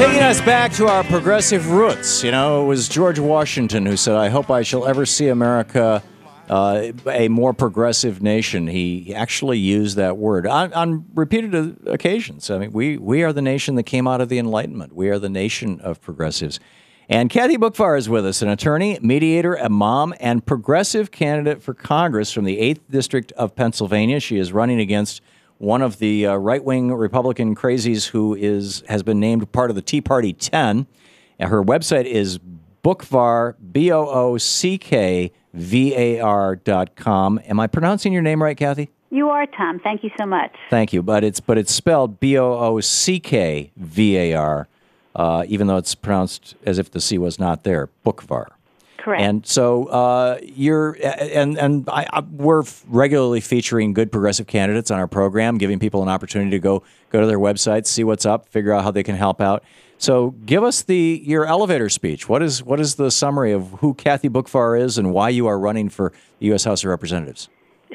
Taking us back to our progressive roots, you know, it was George Washington who said, I hope I shall ever see America uh, a more progressive nation. He actually used that word on, on repeated occasions. I mean, we, we are the nation that came out of the Enlightenment, we are the nation of progressives. And Kathy Boockvar is with us, an attorney, mediator, a mom, and progressive candidate for Congress from the 8th District of Pennsylvania. She is running against one of the uh, right-wing Republican crazies who is has been named part of the Tea Party 10. And her website is boockvar, B-O-O-C-K-V-A-R dot com. Am I pronouncing your name right, Kathy? You are, Thom. Thank you so much. Thank you. But it's but it's spelled B-O-O-C-K-V-A-R uh, even though it's pronounced as if the C was not there, Boockvar. Correct. And so uh, you're, and and I, I, we're regularly featuring good progressive candidates on our program, giving people an opportunity to go go to their websites, see what's up, figure out how they can help out. So give us the your elevator speech. What is what is the summary of who Kathy Boockvar is and why you are running for the U.S. House of Representatives?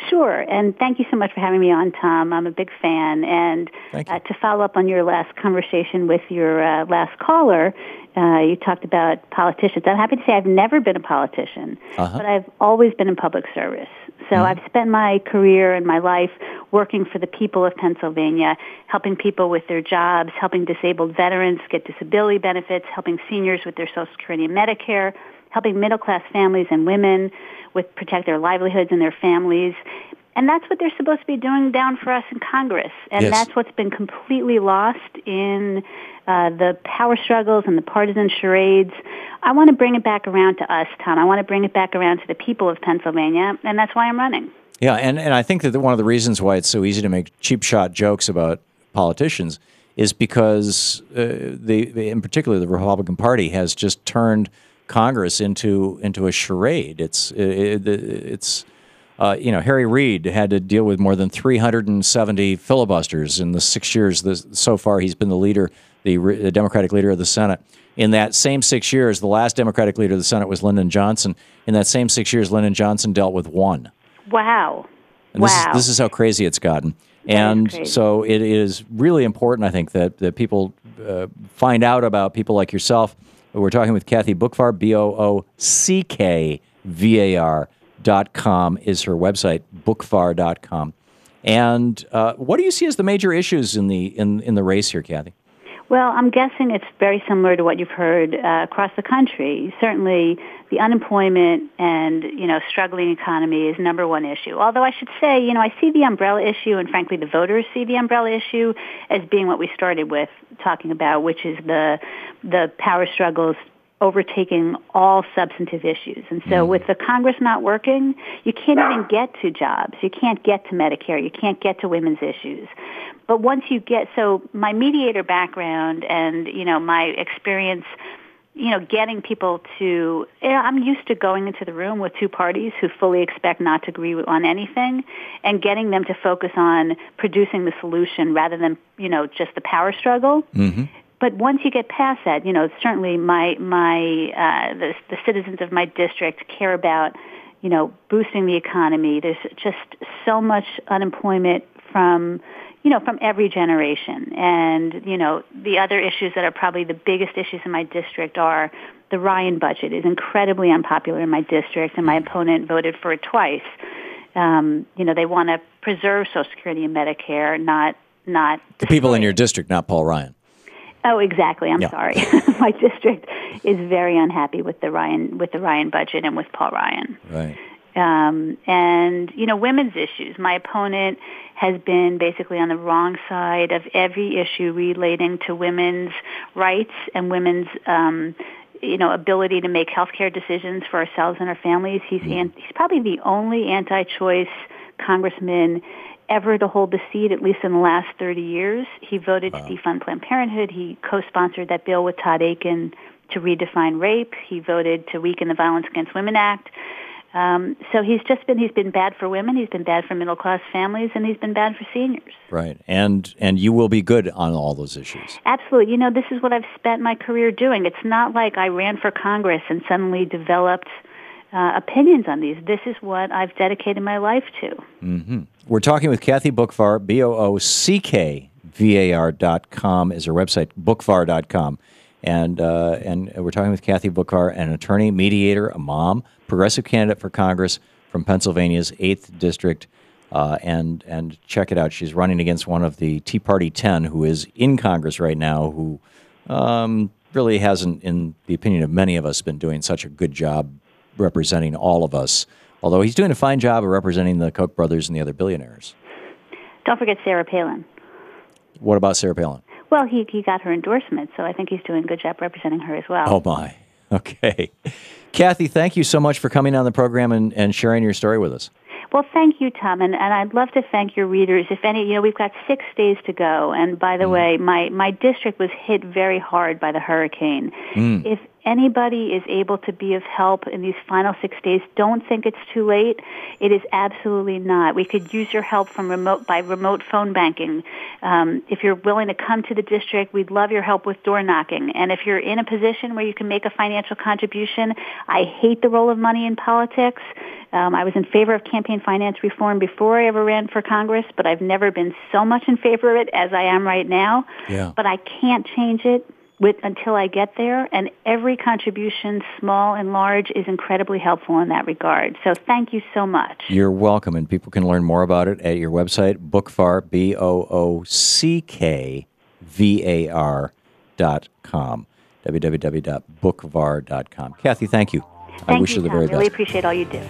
Sure, and thank you so much for having me on, Thom. I'm a big fan. And uh, to follow up on your last conversation with your uh, last caller, uh, you talked about politicians. I'm happy to say I've never been a politician, uh-huh. but I've always been in public service. So mm-hmm. I've spent my career and my life working for the people of Pennsylvania, helping people with their jobs, helping disabled veterans get disability benefits, helping seniors with their Social Security and Medicare, helping middle class families and women with protect their livelihoods and their families. And that's what they're supposed to be doing down for us in Congress. And yes. that's what's been completely lost in uh, the power struggles and the partisan charades. I want to bring it back around to us, Thom. I want to bring it back around to the people of Pennsylvania, and that's why I'm running. Yeah, and, and I think that one of the reasons why it's so easy to make cheap shot jokes about politicians is because uh, the, in particular, the Republican Party has just turned – Congress into into a charade. It's it, it's uh, you know Harry Reid had to deal with more than 370 filibusters in the six years this, so far he's been the leader, the, the, Democratic leader of the Senate. In that same six years, the last Democratic leader of the Senate was Lyndon Johnson. In that same six years, Lyndon Johnson dealt with one. Wow. And this wow. Is, this is how crazy it's gotten. And so it is really important, I think, that, that people uh, find out about people like yourself we're talking with Kathy Boockvar, B O O C K V A R dot com is her website, Boockvar dot com. And uh, what do you see as the major issues in the in, in the race here, Kathy? Well, I'm guessing it's very similar to what you've heard uh, across the country. Certainly, the unemployment and you know struggling economy is number one issue. Although I should say, you know, I see the umbrella issue, and frankly, the voters see the umbrella issue as being what we started with talking about, which is the the power struggles overtaking all substantive issues. And so mm. with the Congress not working, you can't even get to jobs. You can't get to Medicare. You can't get to women's issues. But once you get, so my mediator background and, you know, my experience you know, getting people to, you know, I'm used to going into the room with two parties who fully expect not to agree on anything and getting them to focus on producing the solution rather than, you know, just the power struggle. Mm-hmm. But once you get past that, you know, certainly my, my, uh, the, the citizens of my district care about, you know, boosting the economy. There's just so much unemployment from, you know, from every generation. And, you know, the other issues that are probably the biggest issues in my district are the Ryan budget is incredibly unpopular in my district, and my opponent voted for it twice. Um, you know, they want to preserve Social Security and Medicare, not not the people in your district, not Paul Ryan. Oh, exactly. I'm yeah. sorry. my district is very unhappy with the Ryan with the Ryan budget and with Paul Ryan. Right. Um, and you know, women's issues. My opponent has been basically on the wrong side of every issue relating to women's rights and women's um, you know ability to make healthcare decisions for ourselves and our families. He's mm. an, he's probably the only anti-choice congressman ever to hold the seat, at least in the last 30 years. He voted wow. to defund Planned Parenthood. He co-sponsored that bill with Todd Akin to redefine rape. He voted to weaken the Violence Against Women Act. Um, so he's just been he's been bad for women, he's been bad for middle class families, and he's been bad for seniors. Right, and and you will be good on all those issues. Absolutely. You know, this is what I've spent my career doing. It's not like I ran for Congress and suddenly developed uh, opinions on these. This is what I've dedicated my life to. Mm-hmm. We're talking with Kathy Bookvar, Boockvar, dot com is her website, boockvar.com. And, uh, and we're talking with Kathy Boockvar, an attorney, mediator, a mom, progressive candidate for Congress from Pennsylvania's 8th District. Uh, and, and check it out. She's running against one of the Tea Party 10 who is in Congress right now, who um, really hasn't, in the opinion of many of us, been doing such a good job representing all of us. Although he's doing a fine job of representing the Koch brothers and the other billionaires. Don't forget Sarah Palin. What about Sarah Palin? Well, he, he got her endorsement, so I think he's doing a good job representing her as well. Oh, my. Okay. Kathy, thank you so much for coming on the program and, and sharing your story with us. Well, thank you, Thom, and, and I'd love to thank your readers. If any, you know, we've got six days to go, and by the mm. way, my my district was hit very hard by the hurricane. Mm. If anybody is able to be of help in these final six days, don't think it's too late. It is absolutely not. We could use your help from remote by remote phone banking. Um, if you're willing to come to the district, we'd love your help with door knocking. And if you're in a position where you can make a financial contribution, I hate the role of money in politics. Um, I was in favor of campaign finance reform before I ever ran for Congress, but I've never been so much in favor of it as I am right now. Yeah. But I can't change it with, until I get there, and every contribution, small and large, is incredibly helpful in that regard. So thank you so much. You're welcome, and people can learn more about it at your website, Boockvar, B O O C K V A R dot com, www.boockvar.com. Kathy, thank you. Thank I wish you, you the very Thom. best. Really appreciate all you do.